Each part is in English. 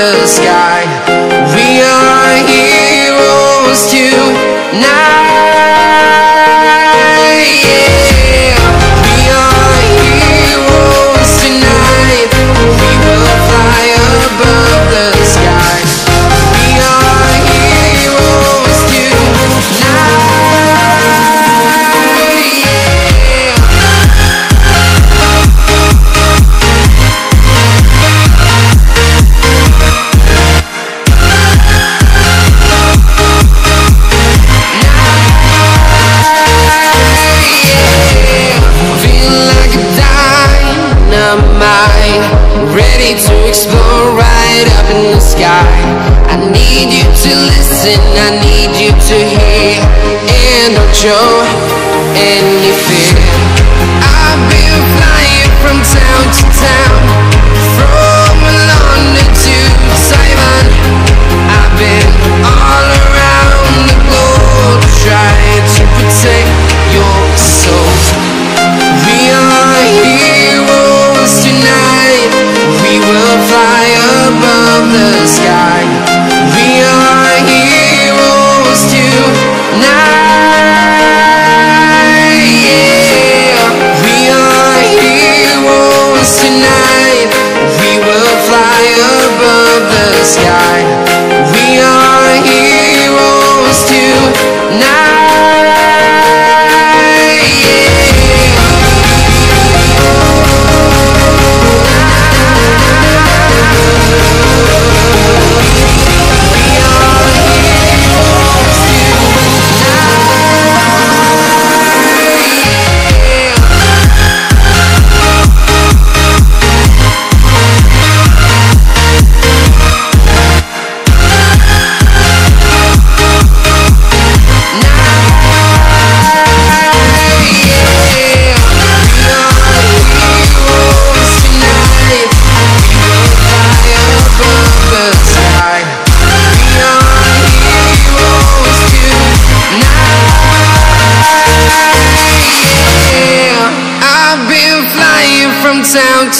The sky. We are heroes tonight. Ready to explore right up in the sky. I need you to listen, I need you to hear. And don't show any fear. I've been flying from town to town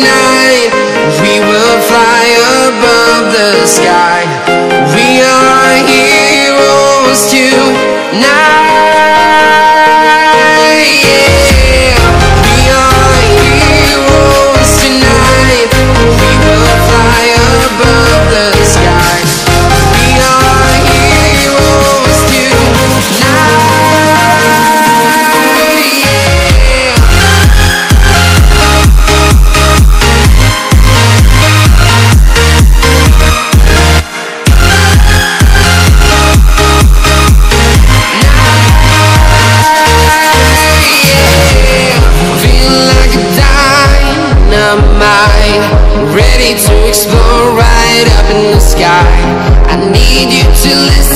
tonight. We will fly above the sky.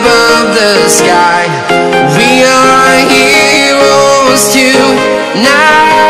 Above the sky. We are heroes tonight.